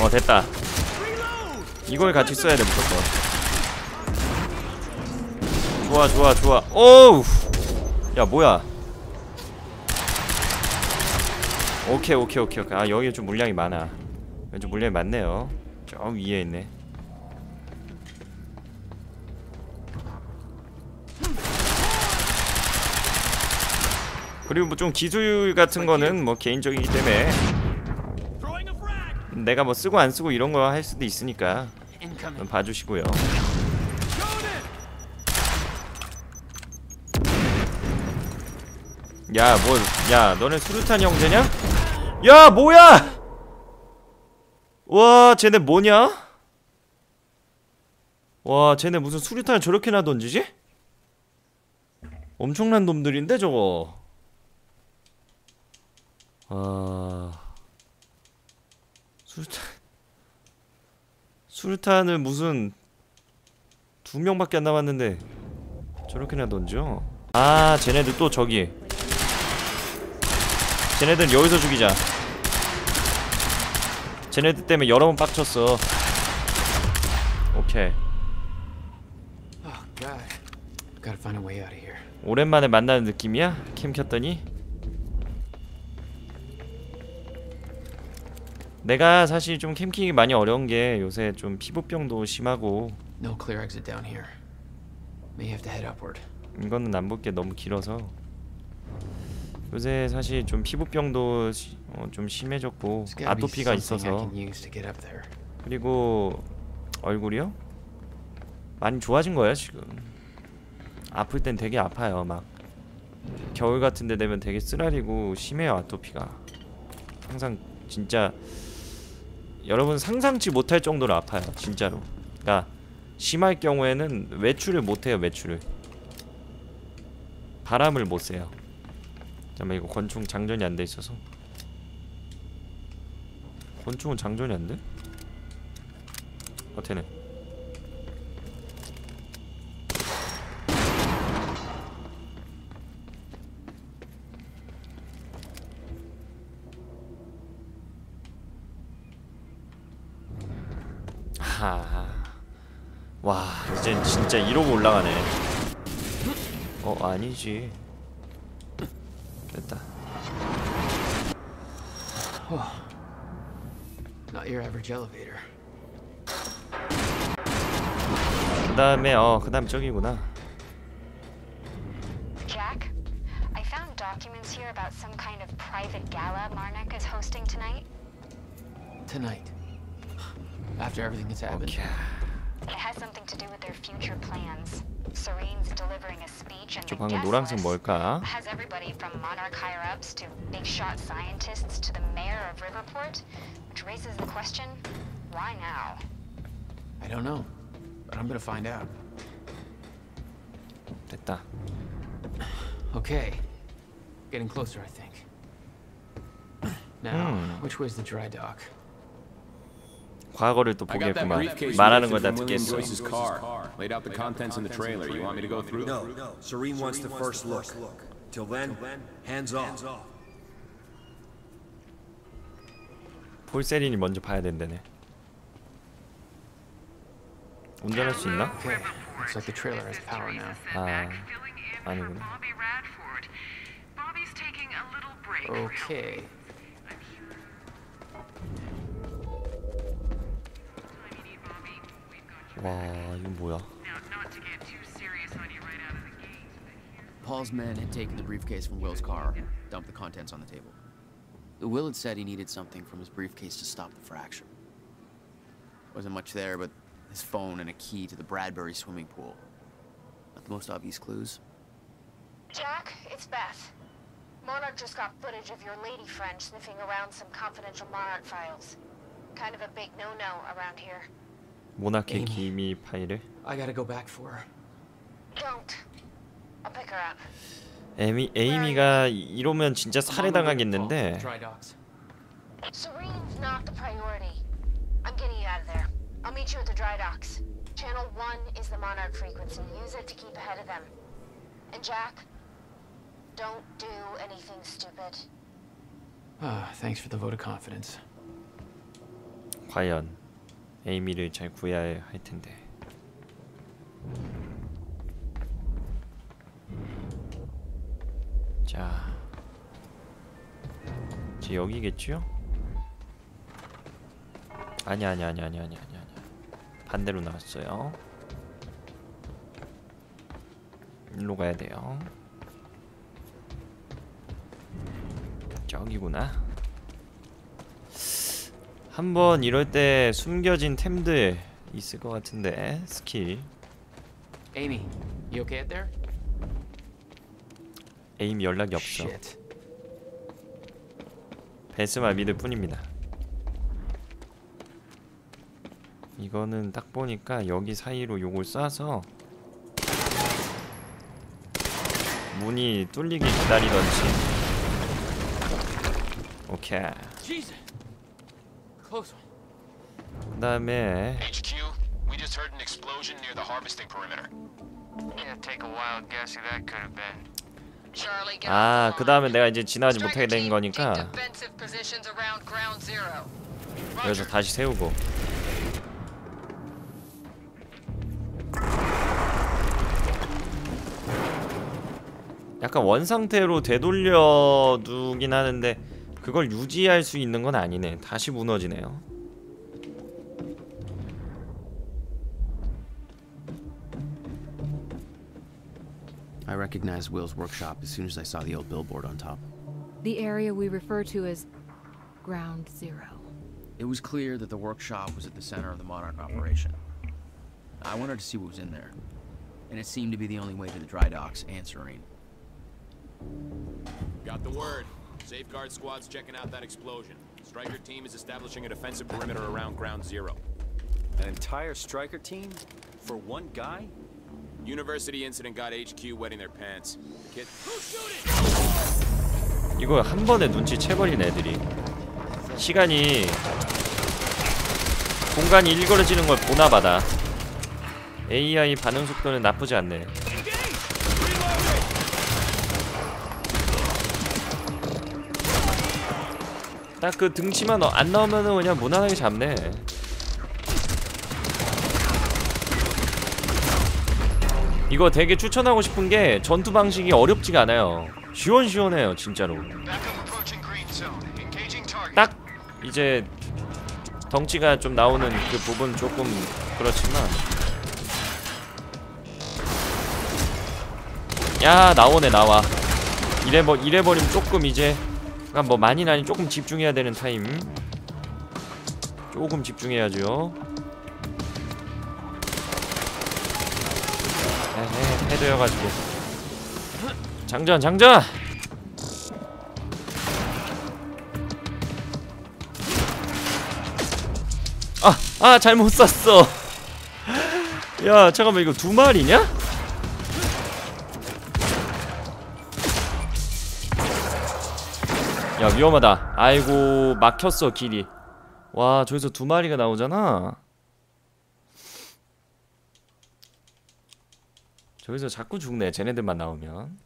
어 됐다. 이걸 같이 써야 돼 무조건. 좋아 좋아 좋아. 오우! 야 뭐야? 오케이 오케이 오케이 오케이. 아 여기 좀 물량이 많아. 좀 물량이 많네요. 저 위에 있네. 그리고 뭐 좀 기술 같은 거는 뭐 개인적이기 때문에 내가 뭐 쓰고 안 쓰고 이런 거 할 수도 있으니까. 봐주시고요. 야, 뭐, 야, 너네 수류탄 형제냐? 야, 뭐야? 와, 쟤네 뭐냐? 와, 쟤네 무슨 수류탄을 저렇게나 던지지? 엄청난 놈들인데 저거. 아, 수류탄. 수류탄을 무슨 두 명밖에 안 남았는데 저렇게나 던져? 아, 쟤네들 또 저기. 쟤네들 여기서 죽이자. 쟤네들 때문에 여러 번 빡쳤어. 오케이. Oh. 오랜만에 만나는 느낌이야? 캠 켰더니 내가 사실 좀 캠킹이 많이 어려운 게 요새 좀 피부병도 심하고 No clear exit down here. May have to head upward. 이거는 게 너무 길어서 요새 사실 좀 피부병도 시- 어, 좀 심해졌고 아토피가 있어서. 그리고 얼굴이요? 많이 좋아진 거예요 지금 아플 땐 되게 아파요 막 겨울 같은 데 되면 되게 쓰라리고 심해요 아토피가 항상 진짜 여러분 상상치 못할 정도로 아파요 진짜로. 그러니까 심할 경우에는 외출을 못해요 외출을. 바람을 못 쐬요. 잠깐만 이거 권총 장전이 안 돼 있어서. 권총은 장전이 안 돼? 어 되네 하. 와 이젠 진짜 이러고 올라가네 어 아니지 됐다. 그 다음에 어그 다음 저기구나 Jack, I found documents here about some kind of private gala Marnek is hosting tonight. Tonight. After everything that's happened. It has something to do with their future plans. Serene's delivering a speech, and 저 the 방금 guest 노란색 list 뭘까? has everybody from Monarch higher ups to big shot scientists to the mayor of Riverport, which raises the question: Why now? I don't know. But I'm gonna find out. 됐다 Okay. Getting closer, I think. Now, Hmm. which way's the dry dock? 과거를 또 보겠구만 말하는 걸 다 듣겠어 Joyce's car. Laid out the contents in the trailer. You want me to go through? No, Serene wants the first look. Till then, hands off. 폴세린이 먼저 봐야 된다네 운전할 수 있나? Okay. 아 아니구나 for 와 이건 뭐야 Now, not to get too serious on you right out of the gate, but here's Paul's men had taken the briefcase from Will's car, dumped the contents on the table. Will had said he needed something from his briefcase to stop the fracture. Wasn't much there, but his phone and a key to the Bradbury swimming pool. Not the most obvious clues. Jack, it's Beth. Monarch just got footage of your lady friend sniffing around some confidential Monarch files. Kind of a big no-no around here. 모나케. 기미 파일을 I gotta go back for her. Don't. I'll pick her up. 에미, 에이미가 이- 이러면 진짜 살해당하겠는데. Serene's not the priority. I'm getting you out of there. I'll meet you at the dry docks. Channel 1 is the Monarch frequency. Use it to keep ahead of them. And Jack, don't do anything stupid. Ah, thanks for the vote of confidence. 과연 에이미를 잘 구해야 할 텐데. 자, 이제 여기겠죠? 아니 아니 아니 아니 아니 아니 아니 반대로 나왔어요. 일로 가야 돼요. 저기구나. 한번 이럴 때 숨겨진 템들 있을 것 같은데 스킬 Amy, you okay out there? 에임 연락이 없어. Shit. 베스만 믿을 뿐입니다. 이거는 딱 보니까 여기 사이로 요걸 쏴서 문이 뚫리기 기다리던지 오케이. 그 다음에 HQ, we just heard an explosion near the harvesting perimeter. Yeah, take a wild guess who that could have been. Charlie, get 아 off 그 the line. 다음에 내가 이제 지나가지 Striker 못하게 된 거니까. 그래서 다시 세우고 약간 원상태로 되돌려 두긴 하는데 그걸 유지할 수 있는 건 아니네 다시 무너지네요 I recognized Will's workshop as soon as I saw the old billboard on top. The area we refer to as Ground Zero. It was clear that the workshop was at the center of the Monarch operation. I wanted to see what was in there, and it seemed to be the only way to the dry docks and Serene. Got the word. Safeguard squad's checking out that explosion. Striker team is establishing a defensive perimeter around ground zero. An entire striker team? For one guy? University incident got HQ wetting their pants. The kid. 이거 한 번에 눈치 채버린 애들이 시간이 공간이 일그러지는 걸 보나마다 AI 반응 속도는 나쁘지 않네 딱 그 등치만 어- 안 나오면은 그냥 무난하게 잡네. 이거 되게 추천하고 싶은 게 전투 방식이 어렵지가 않아요. 시원시원해요 진짜로. 딱 이제 덩치가 좀 나오는 그 부분 조금 그렇지만. 야 나오네 나와. 이래버 이래버리면 조금 이제 그러니까 뭐 많이는 아니 조금 집중해야 되는 타임 조금 집중해야죠 에헤 패드여가지고 장전 장전 아, 아 잘못 쐈어. 야, 잠깐만 이거 두 마리냐? 야, 위험하다. 아이고, 막혔어, 길이. 와, 저기서 두 마리가 나오잖아. 저기서 자꾸 죽네, 쟤네들만 나오면.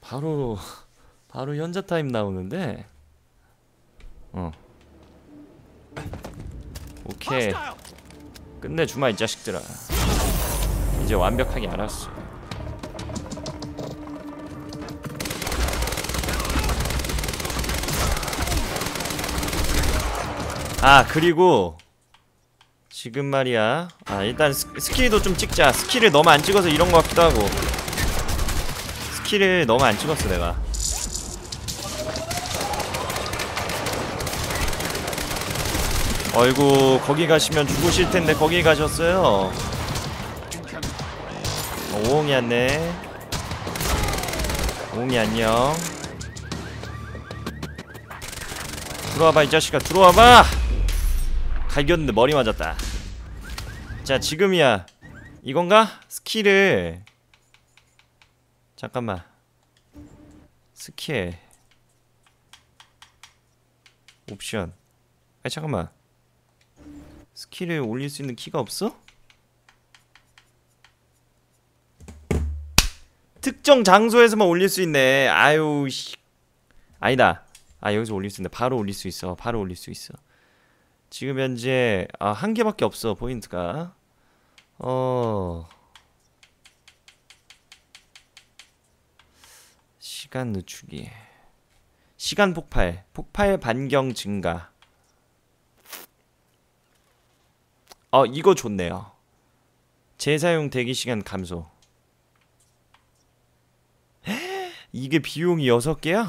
바로, 바로 현자 타임 나오는데. 어. 오케이 끝내주마 이 자식들아 이제 완벽하게 알았어 아 그리고 지금 말이야 아 일단 스, 스킬도 좀 찍자 스킬을 너무 안 찍어서 이런 거 같기도 하고 스킬을 너무 안 찍었어 내가 어이구 거기 가시면 죽으실 텐데 거기 가셨어요. 어, 오홍이 왔네. 오홍이 안녕. 들어와봐 이 자식아 들어와봐. 갈겼는데 머리 맞았다. 자 지금이야. 이건가? 스킬을 잠깐만. 스킬 옵션. 아 잠깐만. 스킬을 올릴 수 있는 키가 없어? 특정 장소에서만 올릴 수 있네. 아유 씨. 아니다. 아 여기서 올릴 수 있네 바로 올릴 수 있어 바로 올릴 수 있어 지금 현재 아 한 개밖에 없어 포인트가. 어. 시간 늦추기 시간 폭발. 폭발 반경 증가. 어 이거 좋네요. 재사용 대기 시간 감소. 이게 비용이 6개야?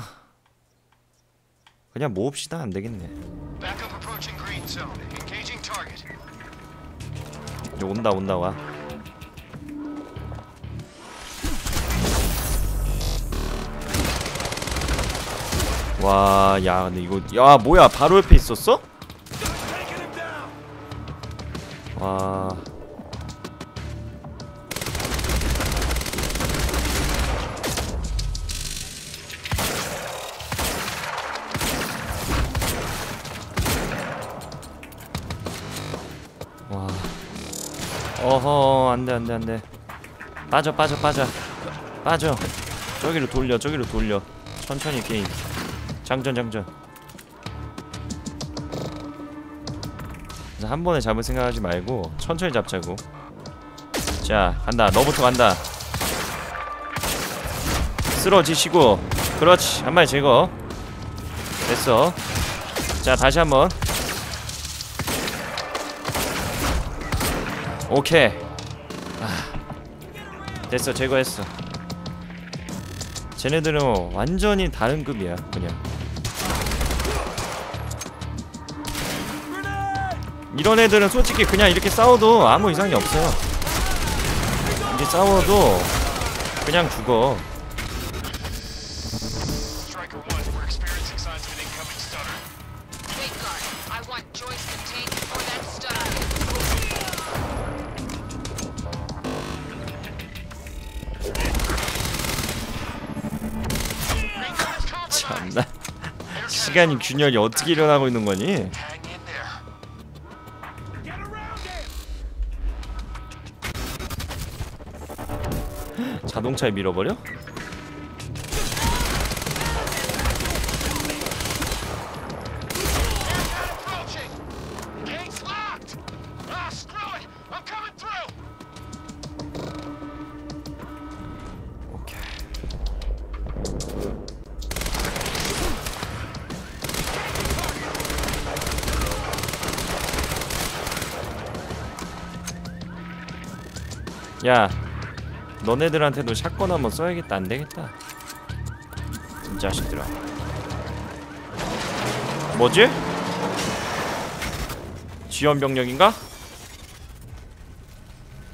그냥 모읍시다 안 되겠네 온다 온다 와 와, 야, 근데 이거, 야, 뭐야, 바로 옆에 있었어? 와, 와, 어허, 안돼, 안돼, 안돼. 빠져, 빠져, 빠져, 빠져. 저기로 돌려, 저기로 돌려. 천천히 게임. 장전, 장전. 한 번에 잡을 생각하지 말고 천천히 잡자고. 자, 간다. 너부터 간다. 쓰러지시고. 그렇지. 한 마리 제거. 됐어. 자, 다시 한 번. 오케이. 아, 됐어. 제거했어. 쟤네들은 완전히 다른 급이야. 그냥. 이런 애들은 솔직히 그냥 이렇게 싸워도 아무 이상이 없어요. 이렇게 싸워도 그냥 죽어. 시간이 균열이 어떻게 일어나고 있는 거니? 자동차에 밀어버려? 야, 너네들한테도 샷건 한번 써야겠다. 안 되겠다. 이 자식들아. 뭐지? 지원 병력인가?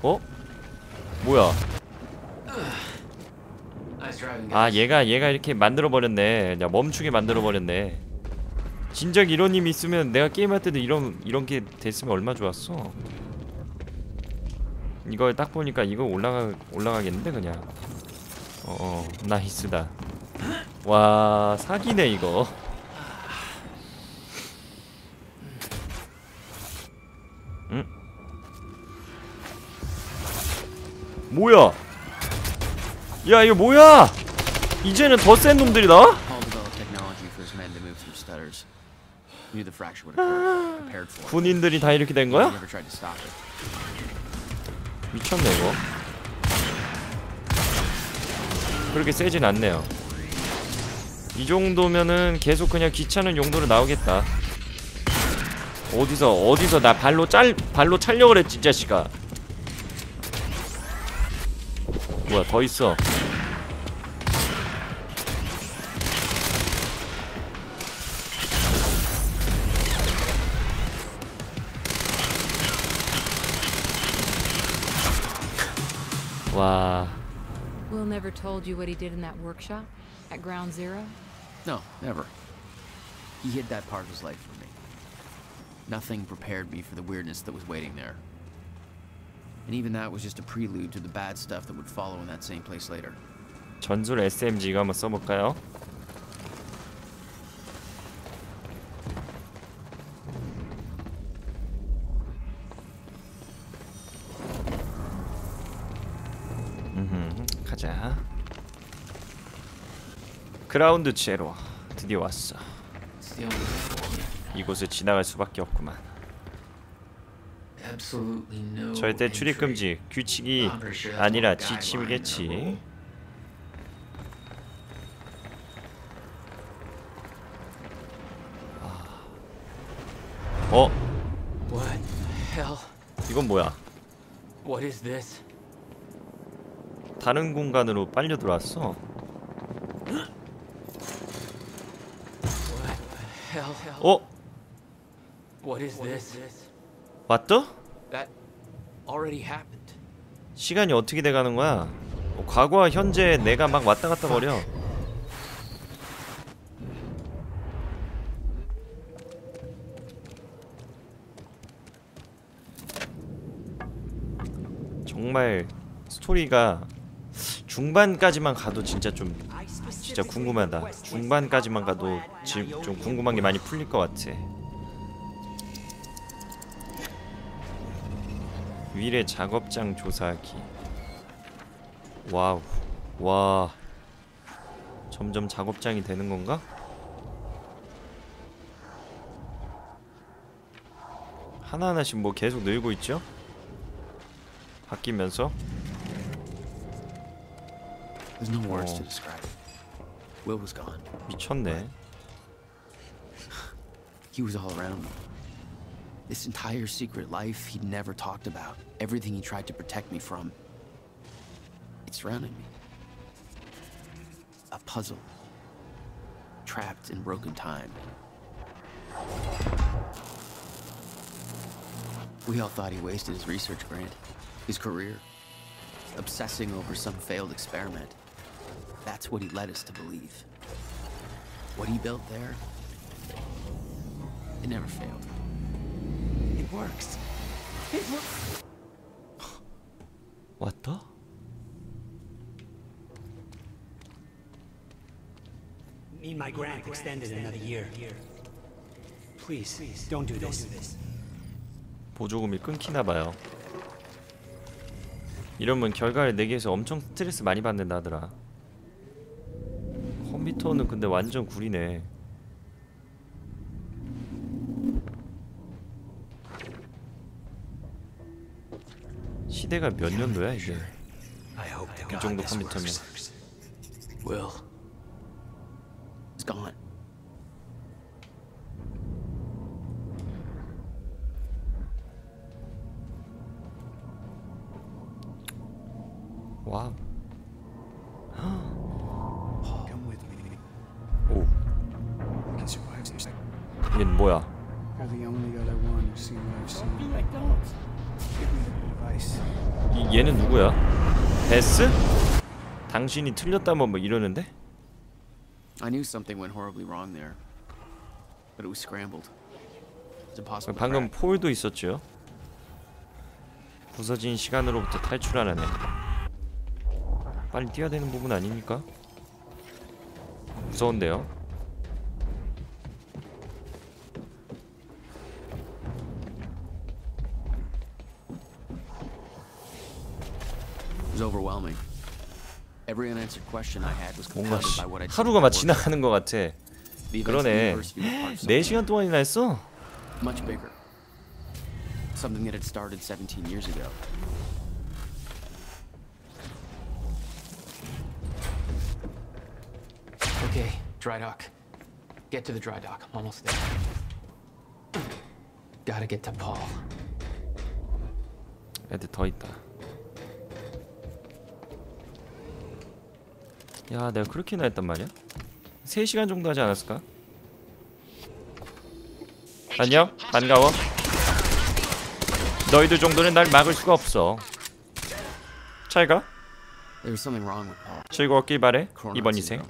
어? 뭐야? 아. 얘가 얘가 이렇게 만들어 버렸네. 야 멈추게 만들어 버렸네. 진작 이런 힘이 있으면 내가 게임할 때도 이런 이런 게 됐으면 얼마 좋았어. 이걸 딱 보니까 이거 올라가 올라가겠는데 그냥. 어, 어 나이스다. 와 사기네 이거. 응? 뭐야? 야 이거 뭐야? 이제는 더센 for it. 군인들이 다 이렇게 된 거야? 미쳤네 이거. 그렇게 세진 않네요. 이 정도면은 계속 그냥 귀찮은 용도로 나오겠다. 어디서 어디서 나 발로 짤 발로 찰려 그랬지 이 자식아. 뭐야 더 있어. 와. Will never told you what he did in that workshop at Ground Zero? No, never. He hid that part of his life from me. Nothing prepared me for the weirdness that was waiting there. And even that was just a prelude to the bad stuff that would follow in that same place later. 전술 SMG 이거 한번 써볼까요? 자. 그라운드 제로 드디어 왔어. 이곳을 지나갈 수밖에 없구만. 절대. 출입 금지. 규칙이 아니라 지침이겠지. 어? 이건 뭐야? What is this? 다른 공간으로 빨려 들어왔어. 어, What is this? 왔더? That already happened. 시간이 어떻게 돼 가는 거야? 어, 과거와 현재 내가 막 왔다 갔다 거려. 정말 스토리가 중반까지만 가도 진짜 좀 진짜 궁금하다. 중반까지만 가도 지, 좀 궁금한 게 많이 풀릴 것 같아. 위례 작업장 조사하기. 와우. 와. 점점 작업장이 되는 건가? 하나하나씩 뭐 계속 늘고 있죠? 바뀌면서 There's no words Oh. to describe it. Will was gone. 미쳤네. He was all around me. This entire secret life he'd never talked about, everything he tried to protect me from, it surrounded me. A puzzle. Trapped in broken time. We all thought he wasted his research grant, his career, obsessing over some failed experiment. That's what he led us to believe. What he built there, it never failed. It works. It works. 왔다? Need my grant extended another year. Please, don't do this. 보조금이 끊기나 봐요. 이러면 결과를 내기 위해서 엄청 스트레스 많이 받는다 하더라. 컴퓨터는 근데 완전 구리네. 시대가 몇 년도야 이게? 이 정도 컴퓨터면. 당신이 틀렸다면 뭐 이러는데? I knew something went horribly wrong there, but it was scrambled. It's impossible. 방금. 폴도 있었죠. 부서진 시간으로부터 탈출하는 애. 빨리 뛰어야 되는 부분 아닙니까? 무서운데요. It was overwhelming. Every unanswered question I had was 뭔가 하루가 막. 지나가는 것 같아. 그러네. university were part of something 4시간 동안이나 했어? much bigger. Something that had started 17 years ago. Okay, dry dock. Get to the dry dock. I'm almost there. Gotta get to Paul. 애들 더 있다. 야, 내가 그렇게나 했단 말이야? 3시간 정도 하지 않았을까? 안녕? 반가워. 너희들 정도는 날 막을 수가 없어. 잘 가. There was something wrong with Paul. 즐거웠길 바래. 이번 인생.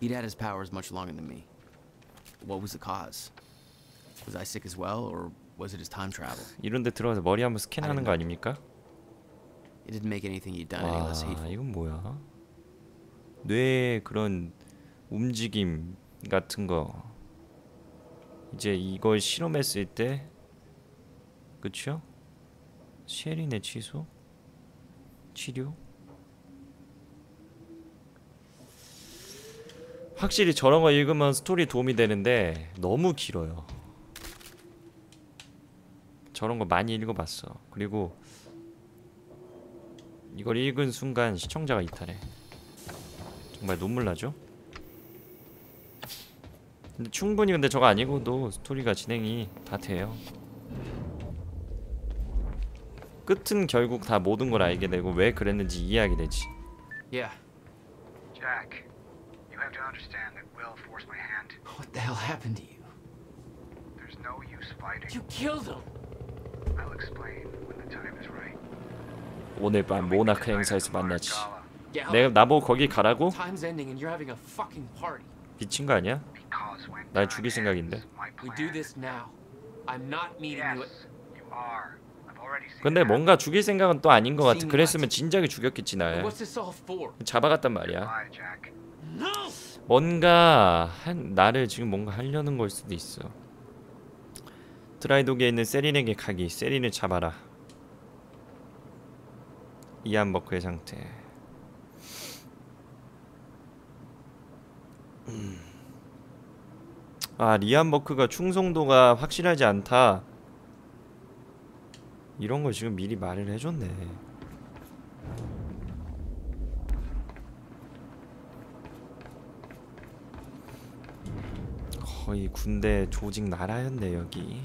He'd had his powers much longer than me. What was the cause? Was I sick as well, or was it his time travel? 이런 데 들어가서 머리 한번 스캔하는 거 아닙니까? It didn't make anything he'd done any 와, less hateful. 이건 뭐야? 뇌의 그런 움직임 같은 거 이제 이걸 실험했을 때 그쵸? 쉐린의 취소? 치료? 확실히 저런 거 읽으면 스토리 도움이 되는데 너무 길어요. 저런 거 많이 읽어봤어. 그리고 이걸 읽은 순간 시청자가 이탈해. 정말 눈물 나죠? 근데 충분히 근데 저거 아니고도 스토리가 진행이 다 돼요. 끝은 결국 다 모든 걸 알게 되고 왜 그랬는지 이해하게 되지. Yeah. Jack, you have to understand that Will forced my hand. What the hell happened to you? There's no use fighting. You killed him! I'll explain when the time is right. 오늘 밤 모나크 행사에서 만나지. 내가 나보고 거기 가라고? 미친 거 아니야? 날 죽일 생각인데. 근데 뭔가 죽일 생각은 또 아닌 것 같아. 그랬으면 진작에 죽였겠지 날. For? 잡아갔단 말이야. 뭔가 한 나를 지금 뭔가 하려는 걸 수도 있어. 드라이독에 있는 세린에게 가기. 세린을 잡아라. 이안 버크의 상태. 아 리안 버크가 충성도가 확실하지 않다. 이런 걸 지금 미리 말을 해줬네. 거의 군대 조직 나라였네 여기.